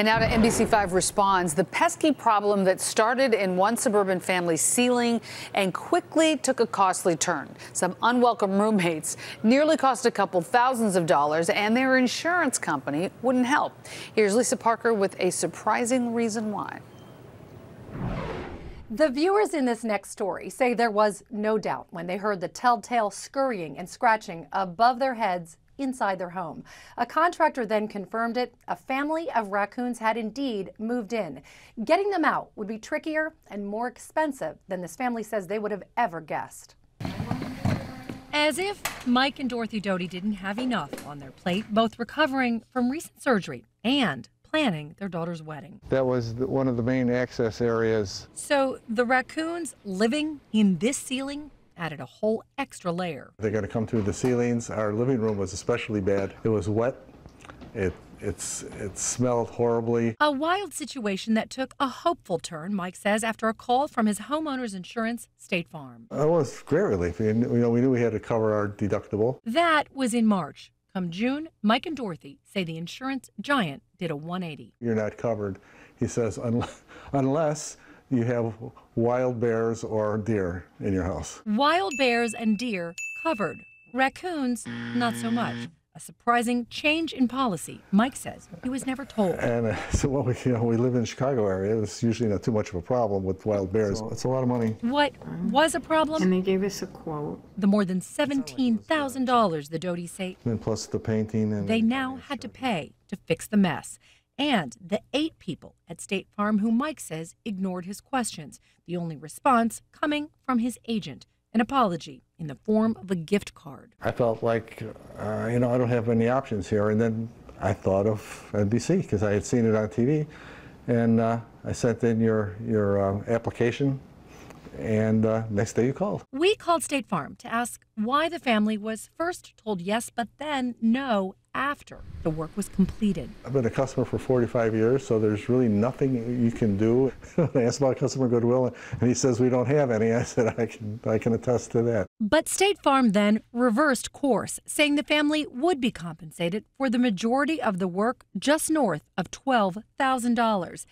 And now to NBC5 Responds. The pesky problem that started in one suburban family's ceiling and quickly took a costly turn. Some unwelcome roommates nearly cost a couple thousands of dollars, and their insurance company wouldn't help. Here's Lisa Parker with a surprising reason why. The viewers in this next story say there was no doubt when they heard the telltale scurrying and scratching above their heads inside their home. A contractor then confirmed it. A family of raccoons had indeed moved in. Getting them out would be trickier and more expensive than this family says they would have ever guessed. As if Mike and Dorothy Doty didn't have enough on their plate, both recovering from recent surgery and planning their daughter's wedding. That was the, one of the main access areas. So the raccoons living in this ceiling added a whole extra layer. They're going to come through the ceilings. Our living room was especially bad. It was wet. It it's it smelled horribly. A wild situation that took a hopeful turn, Mike says, after a call from his homeowner's insurance, State Farm. It was great relief. You know, we knew we had to cover our deductible. That was in March. Come June, Mike and Dorothy say the insurance giant did a 180. You're not covered, he says, unless you have wild bears or deer in your house. Wild bears and deer covered. Raccoons, not so much. A surprising change in policy, Mike says he was never told. And uh, so, well, we, you know, we live in the Chicago area. It's usually not too much of a problem with wild bears. So it's a lot of money. What was a problem? And they gave us a quote. The more than $17,000 the Doty say. And plus the painting. And they now had to pay to fix the mess and the eight people at State Farm who Mike says ignored his questions, the only response coming from his agent an apology in the form of a gift card. I felt like, uh, you know, I don't have any options here. And then I thought of NBC because I had seen it on TV. And uh, I sent in your, your uh, application and uh, next day you called. We called State Farm to ask why the family was first told yes, but then no after the work was completed. I've been a customer for 45 years, so there's really nothing you can do. I asked about customer goodwill, and he says we don't have any. I said I can, I can attest to that. But State Farm then reversed course, saying the family would be compensated for the majority of the work just north of $12,000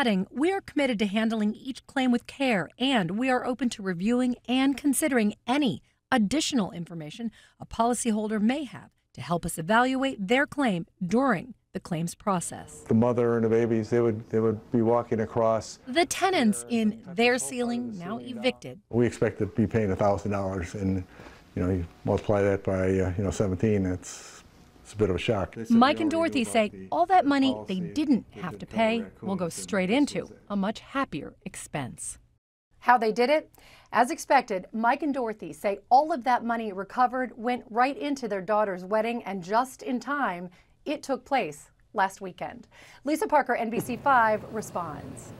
adding, We are committed to handling each claim with care, and we are open to reviewing and considering any additional information a policyholder may have to help us evaluate their claim during the claims process. The mother and the babies, they would they would be walking across. The tenants in their ceiling now evicted. We expect to be paying thousand dollars, and you know you multiply that by uh, you know 17. It's it's a bit of a shock. Mike and Dorothy say all that money they didn't have to pay will go straight into a much happier expense. How they did it? As expected, Mike and Dorothy say all of that money recovered went right into their daughter's wedding, and just in time, it took place last weekend. Lisa Parker, NBC5, responds.